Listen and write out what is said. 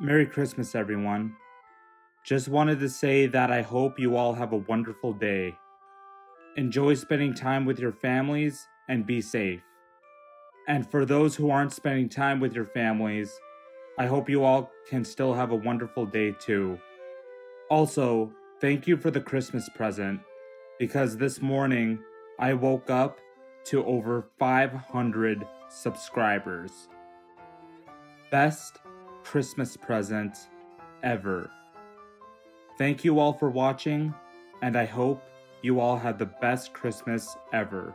Merry Christmas, everyone. Just wanted to say that I hope you all have a wonderful day. Enjoy spending time with your families and be safe. And for those who aren't spending time with your families, I hope you all can still have a wonderful day too. Also, thank you for the Christmas present because this morning I woke up to over 500 subscribers. Best Christmas present ever. Thank you all for watching, and I hope you all had the best Christmas ever.